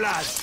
aulas.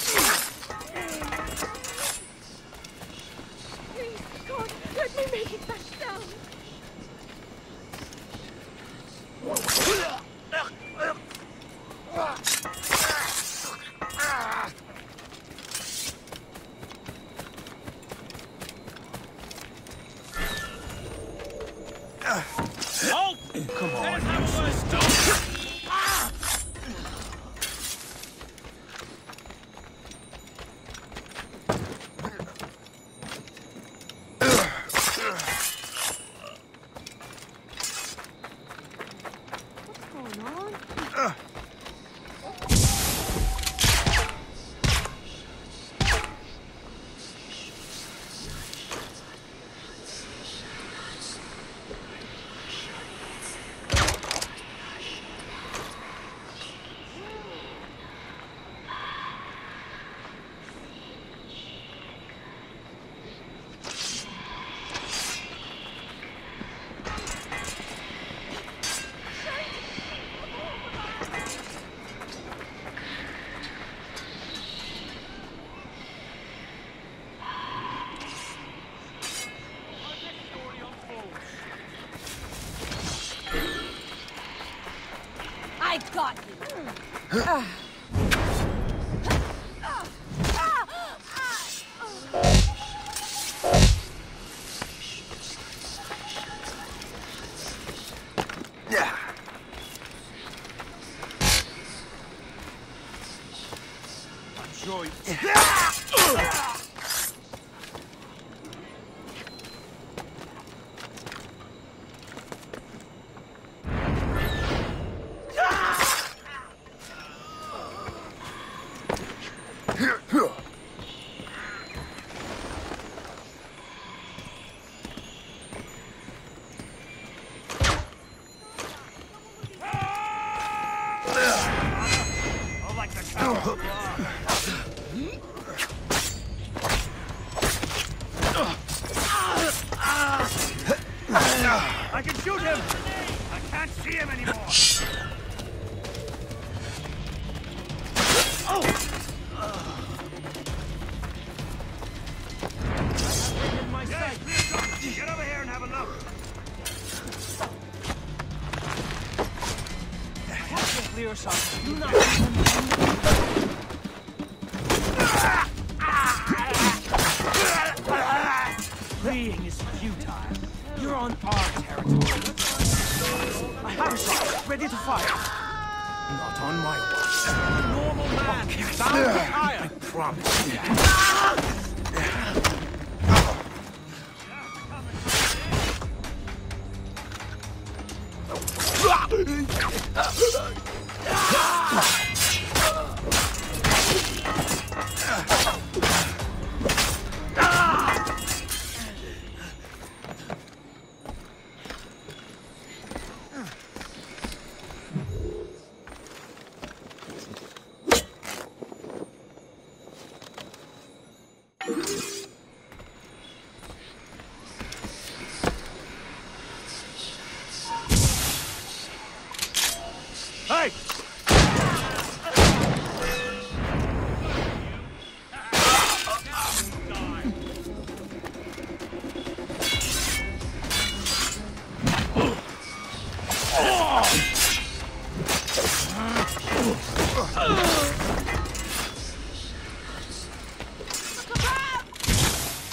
Ah. Clear shot. Do not Fleeing is futile. You're on our territory. I have a shot, ready to fire. Not on my watch. A normal man, bound with iron. I promise ah!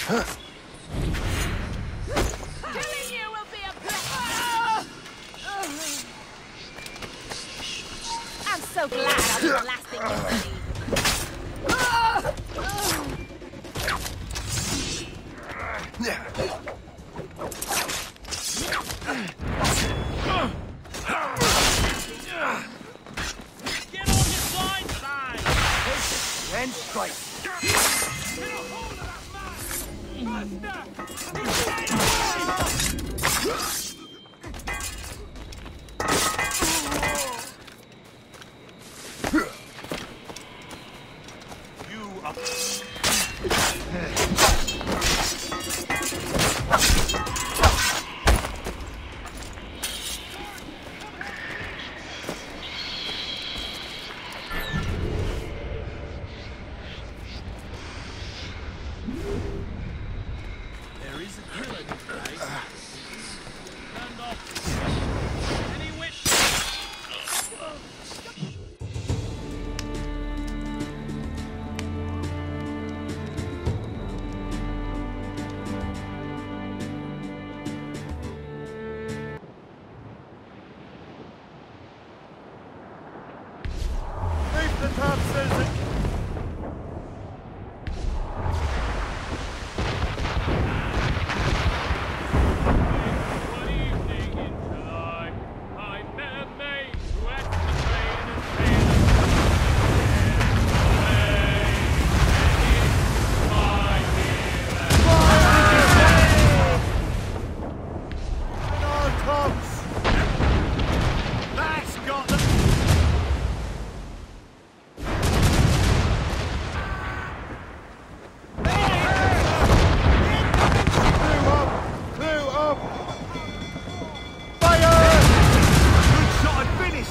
I'm so glad I'm the last. Get on his blind side! Then strike. now.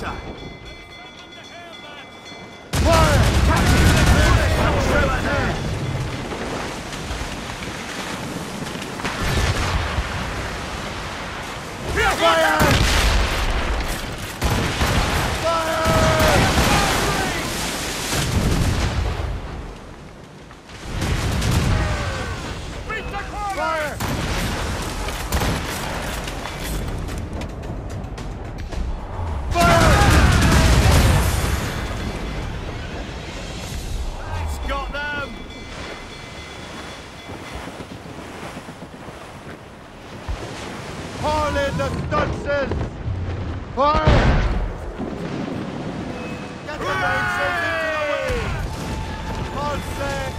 下一。Haul in the Stutzes! Get the Rangers into the wind!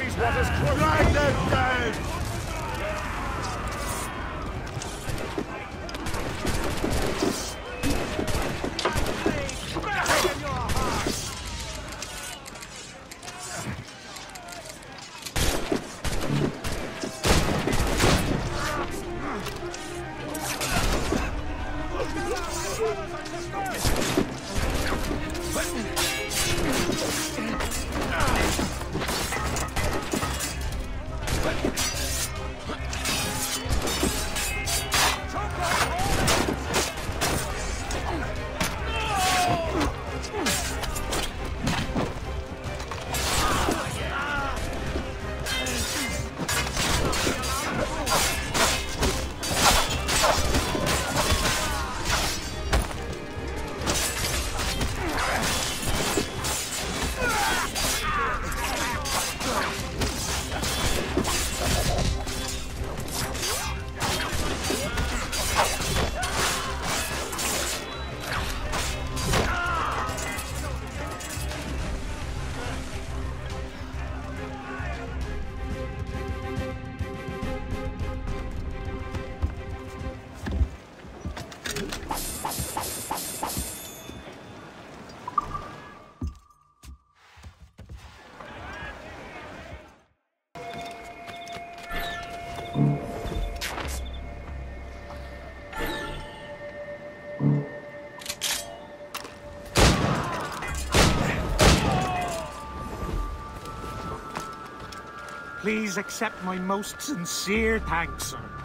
these waters Please accept my most sincere thanks, sir.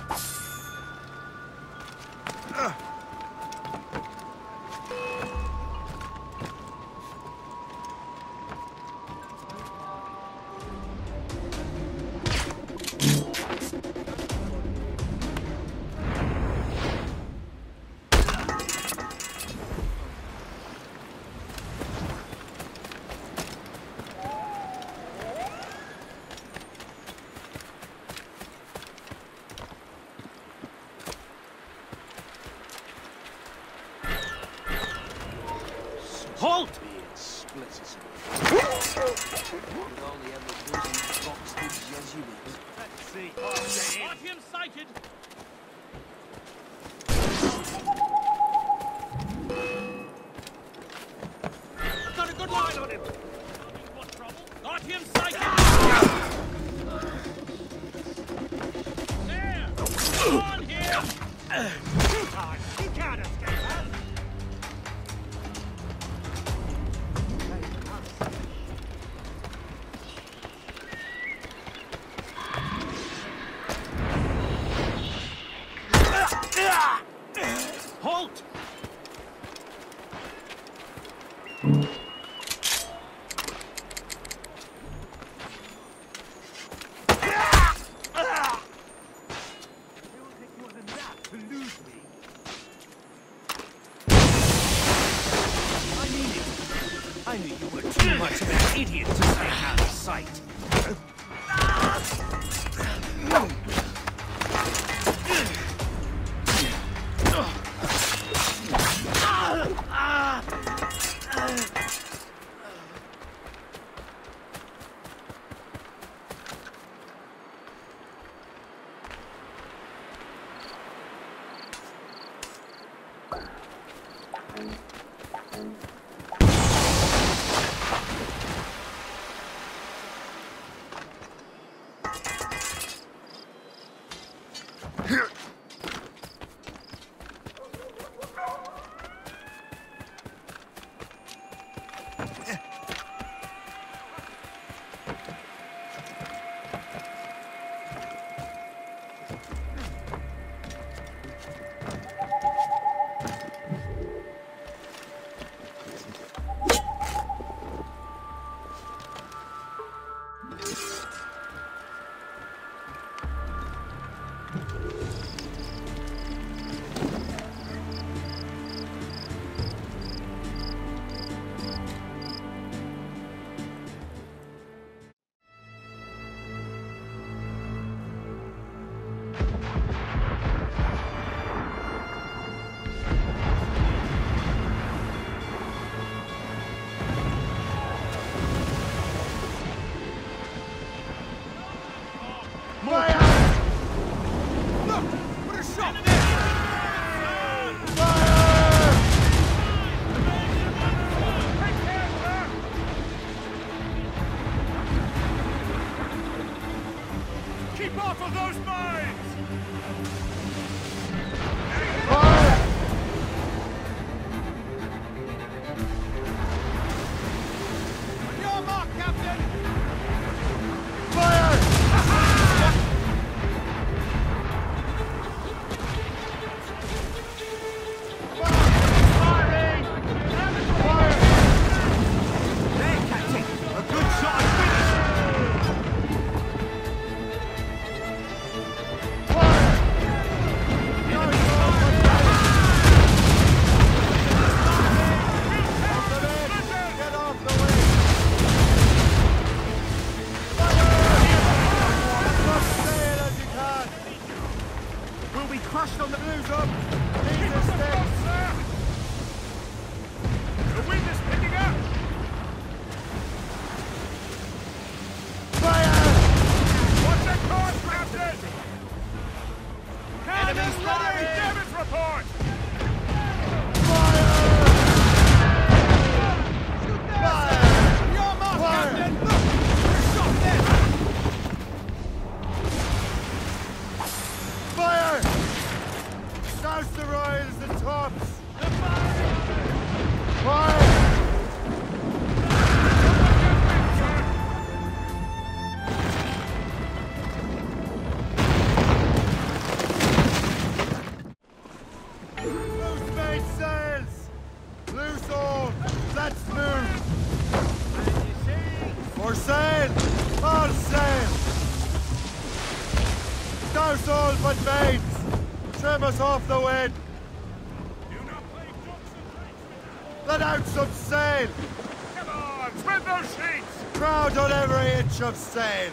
Crowd on every inch of sail!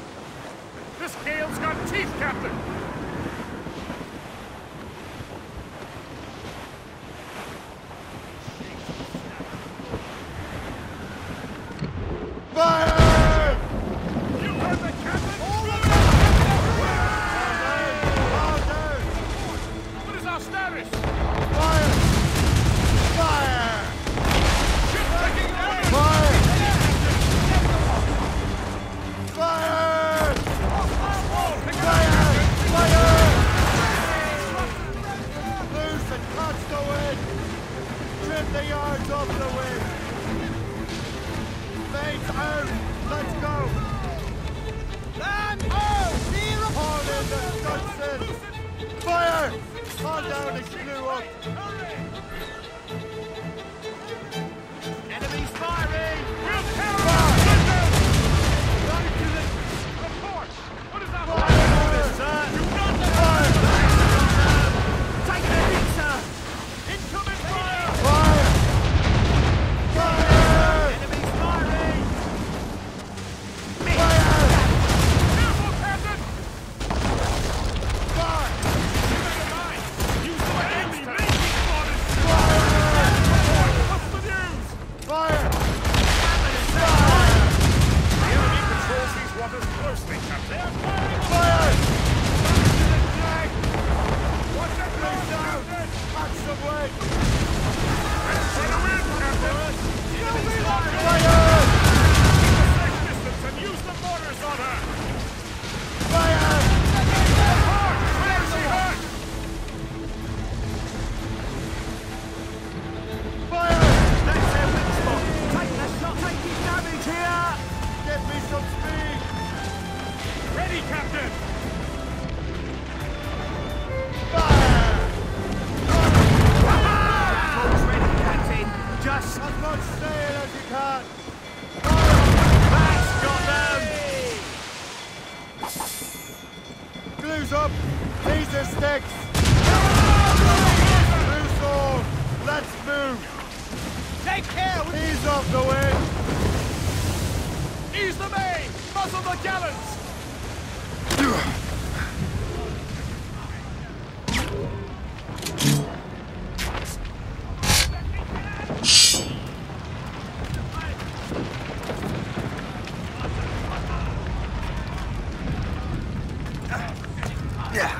This gale's got teeth, Captain! Fire! Calm down and screw up! Yeah.